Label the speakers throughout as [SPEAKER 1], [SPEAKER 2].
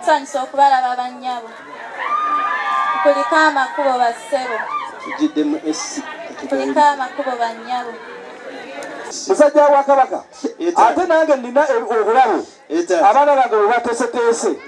[SPEAKER 1] nsanyusa okubalaba bannyabo kuliko amakubo bassebo kuliko amakubo bannyabo
[SPEAKER 2] musajja wa kabaka ate nange nina e- obulabu
[SPEAKER 3] eta
[SPEAKER 2] abaana bange bwe bateeseteese
[SPEAKER 3] dadis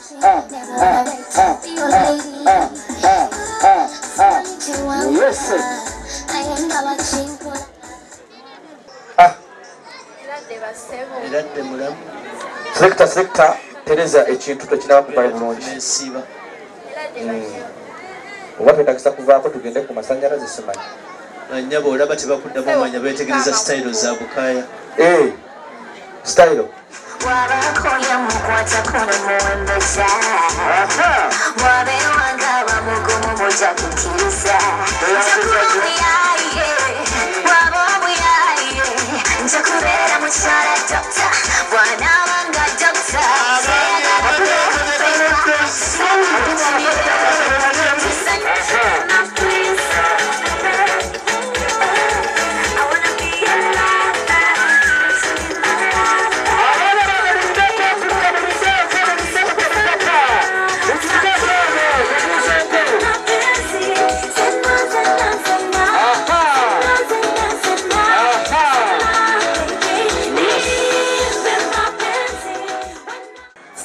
[SPEAKER 2] sekita tereza ekintu tekinaba kubayo bulungi oba twetagisa kuvaako tugende ku masanyalaze simanyi
[SPEAKER 3] banyaba olaba tebakuddamu omanya betegereza sitayiro za bukaya.
[SPEAKER 2] Eh, style.
[SPEAKER 4] Wabakoya mukwata kono muwembeza wabewanga bamugumu mujakukiriza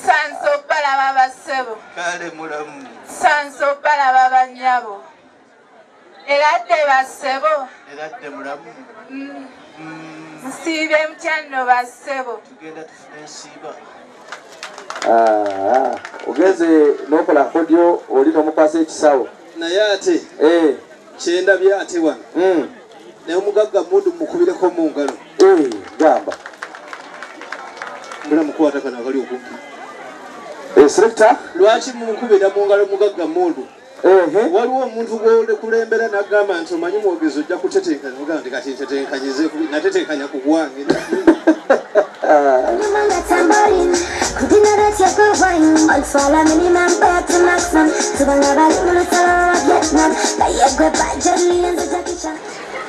[SPEAKER 1] sansa obalaba bassebo
[SPEAKER 3] kale mulamu.
[SPEAKER 1] Sansa obalaba bannyabo eradde bassebo
[SPEAKER 3] eradde mulamu.
[SPEAKER 1] Mm,
[SPEAKER 3] Mm,
[SPEAKER 1] nsiibye mutyanno bassebo
[SPEAKER 3] tugenda tufuna ensiiba.
[SPEAKER 2] Ogenze n'okola kodyo oli n'omukwasa ekisawo.
[SPEAKER 3] Naye ate
[SPEAKER 2] Eh,
[SPEAKER 3] kyendabye ate wano.
[SPEAKER 2] Mm,
[SPEAKER 3] naye omugagga mundu mukubireko mu ngalo.
[SPEAKER 2] Eh, gamba.
[SPEAKER 3] Mbula mukwata kano akali okumpi
[SPEAKER 2] Eh, selector?
[SPEAKER 3] Lwaki mumukubira mu ngalo omugagga mundu?
[SPEAKER 2] Ehe.
[SPEAKER 3] Waliwo omuntu gwokulembera nagamba nti omanyi mwogezi ojja kutetenkanya ogaa nti kati ntetenkanyize natetenkanya ku gwange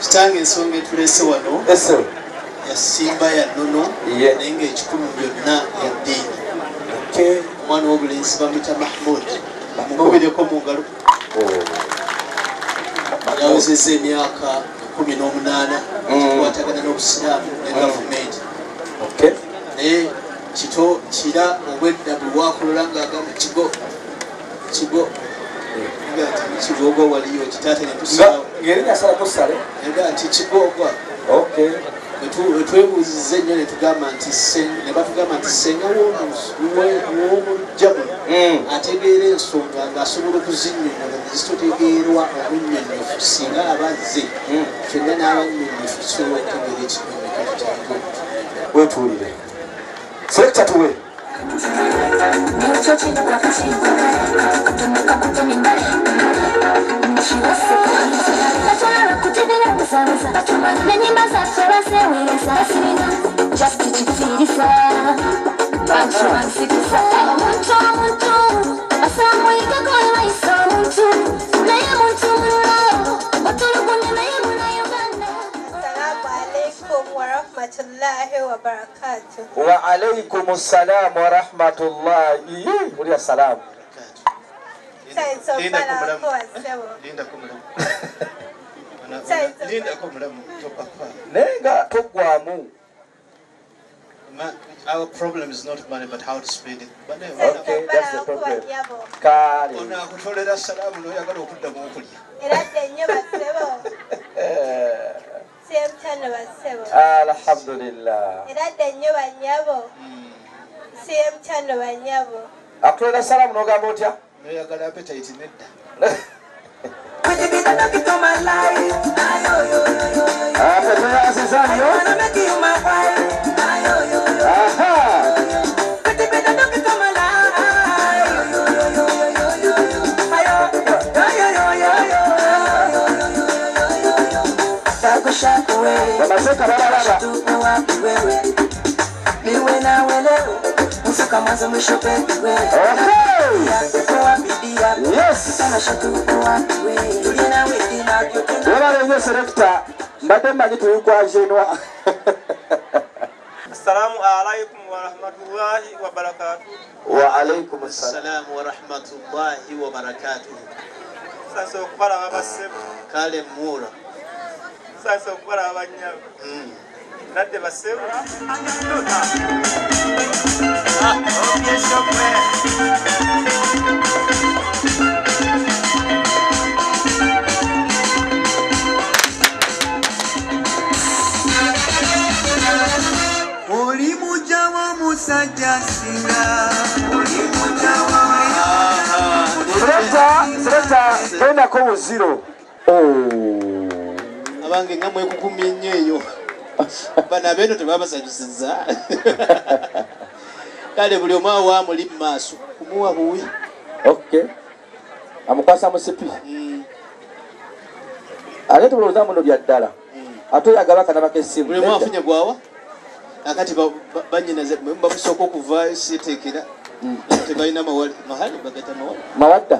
[SPEAKER 3] kitange ensonga etulese wano yasimba ya nnono
[SPEAKER 2] Ye.
[SPEAKER 3] naye ngaekikulu byonna ya ddiini
[SPEAKER 2] ke
[SPEAKER 3] omwana w'obulenzi bamwita mahmud mukubireko mu ngalo. Yawezeza emyaka kumi n'omunaana kikwatagana n'obusiraamu ne gavumenti.
[SPEAKER 2] Okay
[SPEAKER 3] naye kito kira obwedda bwe wakolola ngaagamba kigo kigo. Kigogo waliyo kitaate ne
[SPEAKER 2] nga
[SPEAKER 3] tusalawo
[SPEAKER 2] ngeri asalako sale
[SPEAKER 3] nga nti kigogwa
[SPEAKER 2] okay
[SPEAKER 3] wetwebuuziza ennyo ne tugamba nti ne batugamba nti senga w'omujja muno
[SPEAKER 2] Mm.
[SPEAKER 3] ategeera ensonga ng'asobola okuzinnyonnyola nezitotegeerwa omunnyonnyofu singa abazze fenna n'abanyonnyofu tusobola okutegeera ekinyonyo kyago
[SPEAKER 2] wetuulire selector tuwe
[SPEAKER 1] Many masasa wasewe sasina
[SPEAKER 2] Just kichifirifa Bantu
[SPEAKER 5] wansikifa Muntu muntu Asa mwika kwa waisa muntu Naye muntu mulao Otulugundi naye munayoganda Salamu alaikum
[SPEAKER 2] wa rahmatullahi wa barakatuh.
[SPEAKER 1] Wa
[SPEAKER 6] alaikum
[SPEAKER 1] salam
[SPEAKER 6] wa
[SPEAKER 1] rahmatullahi.
[SPEAKER 6] Ulia salamu.
[SPEAKER 1] Linda
[SPEAKER 6] kumulamu Linda kumulamu
[SPEAKER 7] naye nga toggwamu
[SPEAKER 6] our problem is not money but how to spend it.
[SPEAKER 7] Okay, that's the problem.
[SPEAKER 1] banyabo
[SPEAKER 7] kale
[SPEAKER 6] ono akutolera salaamu noyagala okuddamu okulya
[SPEAKER 1] era dde nnyo basebo.
[SPEAKER 7] Eh,
[SPEAKER 1] siyemutano basebo.
[SPEAKER 7] Alhamdulillah.
[SPEAKER 1] Era dde nnyo banyabo. Siyemutano banyabo.
[SPEAKER 7] Akutolera salamu nogamba otya?
[SPEAKER 6] Noyagala appetite nedda
[SPEAKER 8] niwe nawe leo mfika mwanzo mwisho pepiwe
[SPEAKER 7] Okay. Yes. Yabale yo selector mbadde mmanyi tuyigwaje nwa.
[SPEAKER 9] Assalamu alaikum wa
[SPEAKER 7] rahmatullahi wa
[SPEAKER 3] barakatuh. Wa alaikum
[SPEAKER 9] assalam wa rahmatullahi
[SPEAKER 3] wa barakatuh.
[SPEAKER 9] Sasa okubalaba bassebo. Kale
[SPEAKER 8] muura. Sasa okubalaba bannyabo. Nadde bassebo.
[SPEAKER 7] Selekita selekita gendako buziro
[SPEAKER 3] abange nga mwekukumya ennyo eyo. Bano abeeno tebabasanyusiza kale buli omu awo amuli mu maaso kumuwa buwi.
[SPEAKER 7] Ok amukwasa musipi. Ate tubulowooza muno bya ddala ate oyagala akanabako essimu
[SPEAKER 3] buli omu afunye gwawa? Akati ba- ba- banyinaze bamusooka okuva sieteekera tebalina mawale mahali bagata mawale
[SPEAKER 7] mawadda